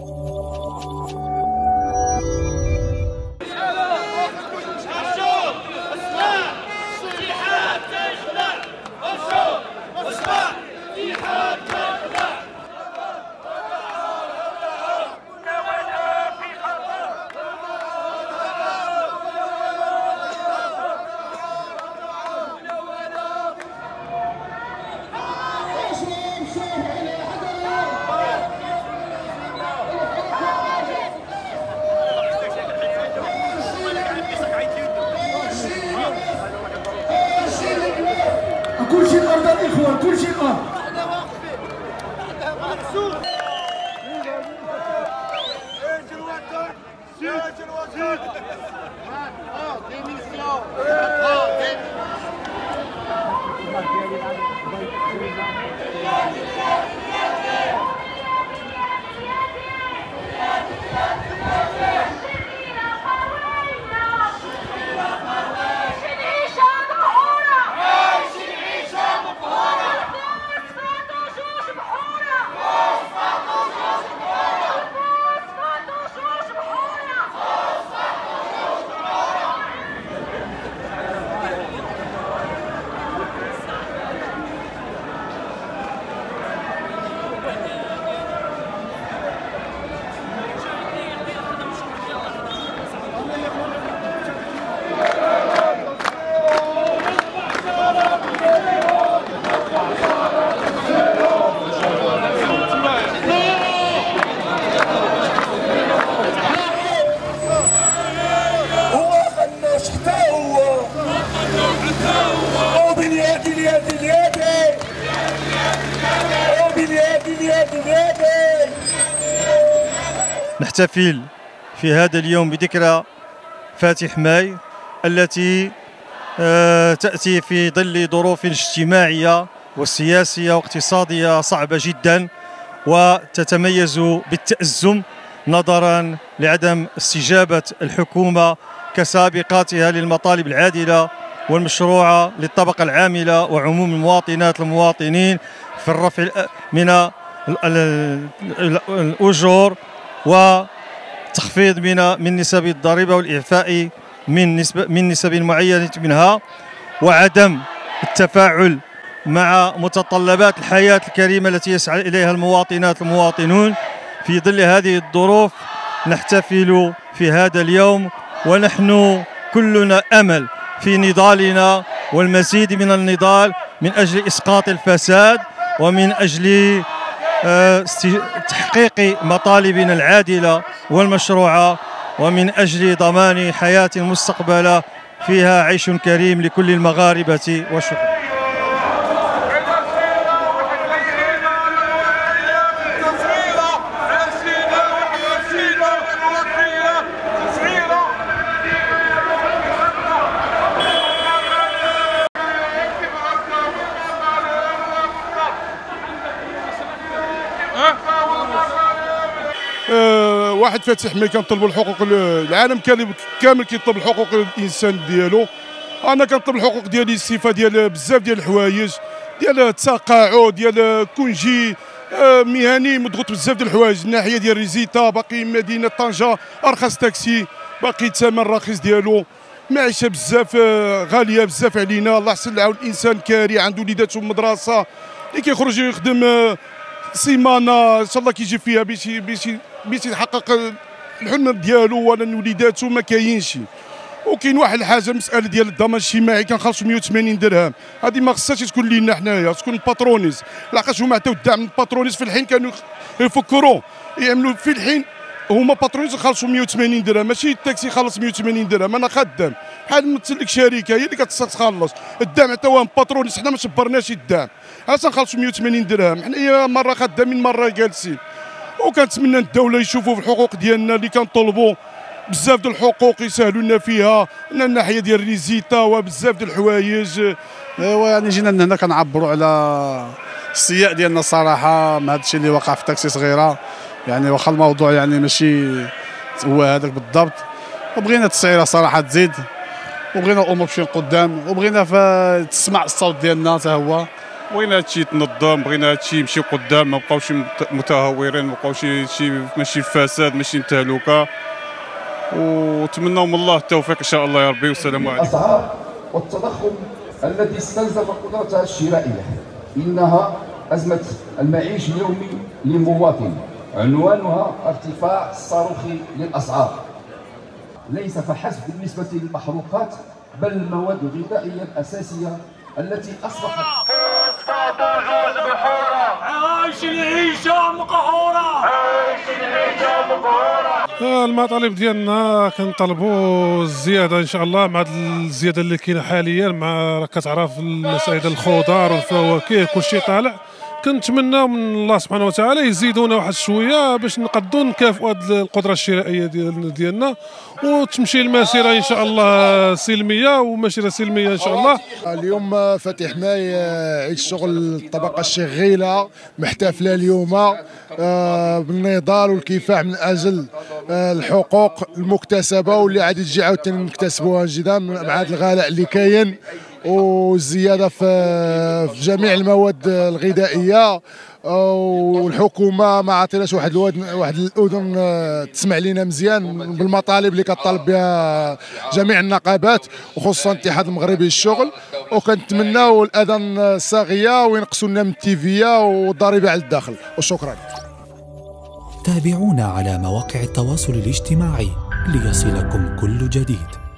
うん。كل شيء الأرض الاخوان كل شيء الأرض نحتفل في هذا اليوم بذكرى فاتح ماي التي آه، تأتي في ظل ظروف اجتماعية وسياسية واقتصادية صعبة جدا وتتميز بالتأزم نظرا لعدم استجابة الحكومة كسابقاتها للمطالب العادلة والمشروعة للطبقة العاملة وعموم المواطنات المواطنين في الرفع من الأجور وتخفيض من من نسب الضريبة والإعفاء من نسبة من نسب معينة منها وعدم التفاعل مع متطلبات الحياة الكريمة التي يسعى إليها المواطنات المواطنون في ظل هذه الظروف نحتفل في هذا اليوم ونحن كلنا أمل في نضالنا والمزيد من النضال من أجل إسقاط الفساد ومن أجل تحقيق مطالبنا العادلة والمشروعة ومن أجل ضمان حياة مستقبلة فيها عيش كريم لكل المغاربة وشكرا. واحد فاتح مي كنطلبوا الحقوق ال- العالم كامل كيطلب الحقوق الإنسان ديالو. أنا كنطلب الحقوق ديالي الصفة ديال بزاف ديال الحوايج ديال التقاعد ديال congé آه، مهني مضغوط بزاف ديال الحوايج. الناحية ديال recette باقي مدينة طنجة أرخص تاكسي باقي الثمن رخيص ديالو. معيشة بزاف آه، غالية بزاف علينا. الله يحسن العون. الإنسان كاري عنده وليداته مدرسه اللي كيخرج يخدم آه، سيمانة إن شاء الله كيجي فيها باش باش يحقق الحلم ديالو ولا وليداتو ما كاينش. وكاين واحد الحاجة مسألة ديال الضمان الاجتماعي كنخلصوا 180 درهم. هذه ما خصهاش تكون لينا حنايا تكون الباترونيز. لحقاش هما عطاو الدعم للباترونيز في الحين كانوا يفكروا يعملوا في الحين. هما باترونيز يخلصوا 180 درهم. ماشي التاكسي يخلص 180 درهم أنا خدام. بحال نمثل لك شركة هي اللي كتخلص الدعم عطاوها باترونيز حنا ما شبرناش الدعم. علاش نخلصوا 180 درهم. حنايا مرة خدامين مرة جالسين. وكنتمنى الدولة يشوفوا في الحقوق ديالنا اللي كنطلبوا. بزاف ديال الحقوق يسهلوا لنا فيها. من الناحية ديال ال recette وبزاف ديال الحوايج. ايوا يعني جينا من هنا كنعبروا على الاستياء ديالنا الصراحه مع هذا الشيء اللي وقع في تاكسي صغيرة. يعني واخا الموضوع يعني ماشي هو هذاك بالضبط. وبغينا التسعيره صراحة تزيد. وبغينا الأمور تمشي قدام وبغينا تسمع الصوت ديالنا حتى هو. بغينا هادشي يتنظم بغينا هادشي يمشي قدام ما بقاوش مت- متهورين ما بقاوش شي ماشي فساد ماشي تهلكه وتمنوا من الله التوفيق إن شاء الله يا ربي والسلام عليكم. الأسعار والتضخم الذي استنزف قدرتها الشرائية إنها أزمة المعيش اليومي للمواطن عنوانها ارتفاع الصاروخي للأسعار. ليس فحسب بالنسبة للمحروقات بل المواد الغذائية الأساسية التي أصبحت عايش العيشة مقهورة آه، المطالب ديالنا كنطلبوا الزياده إن شاء الله مع الزيادة اللي كاينة حاليا مع راك كتعرف ديال الخضار والفواكه كلشي طالع. كنتمناو من الله سبحانه وتعالى يزيدونا واحد شوية باش نقدروا نكافئوا هاد القدرة الشرائية ديال ديالنا وتمشي المسيرة إن شاء الله سلمية ومسيرة سلمية إن شاء الله. اليوم فاتح ماي آه، عيد الشغل الطبقة الشغيلة محتفلة اليوم آه، بالنضال والكفاح من أجل آه، الحقوق المكتسبة واللي عاد تجي عاوتاني نكتسبوها جدا مع هذا الغلاء اللي كاين. والزيادة في جميع المواد الغذائية. آه، والحكومة ما عطيناش واحد الودن واحد الأذن آه، تسمع لينا مزيان بالمطالب اللي كطالب بها جميع النقابات وخصوصا الاتحاد المغربي للشغل. وكنتمناو الاذان صاغية وينقصوا لنا من التيفية والضريبة على الداخل. وشكرا. تابعونا على مواقع التواصل الاجتماعي ليصلكم كل جديد.